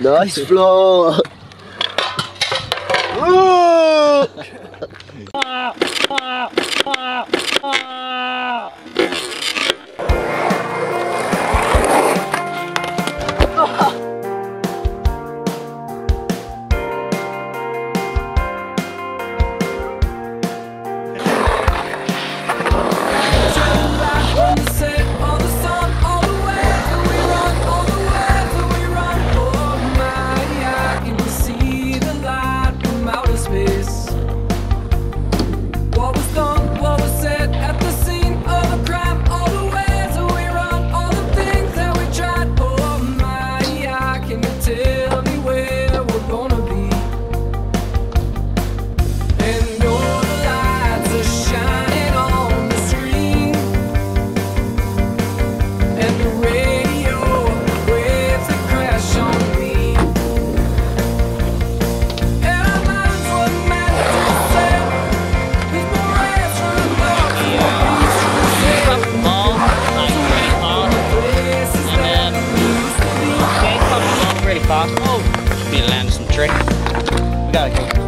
nice floor. trick. We gotta go.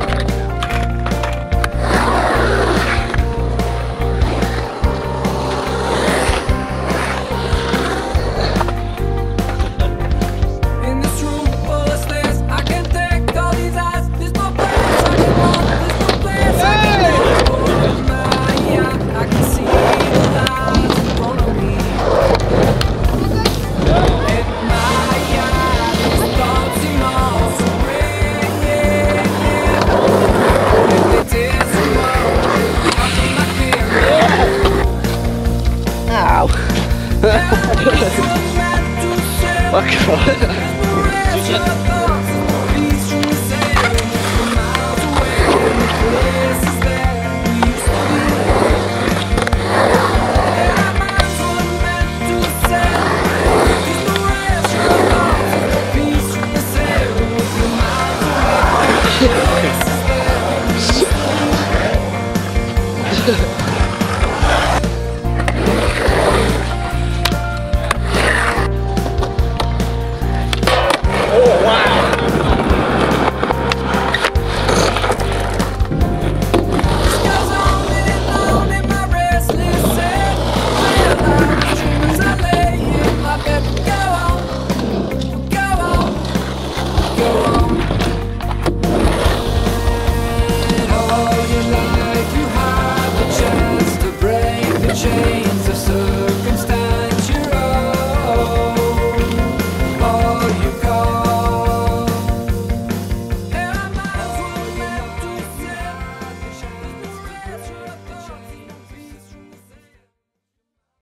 oh god.